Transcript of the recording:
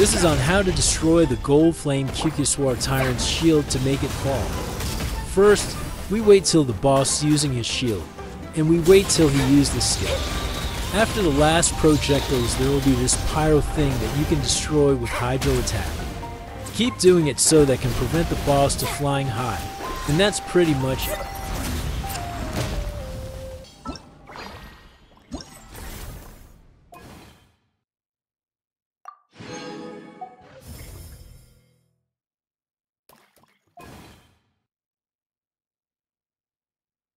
This is on how to destroy the Gold Flame Qucusaur Tyrant's shield to make it fall. First, we wait till the boss using his shield, and we wait till he used the skill. After the last projectiles, there will be this pyro thing that you can destroy with Hydro Attack. Keep doing it so that can prevent the boss to flying high, and that's pretty much it.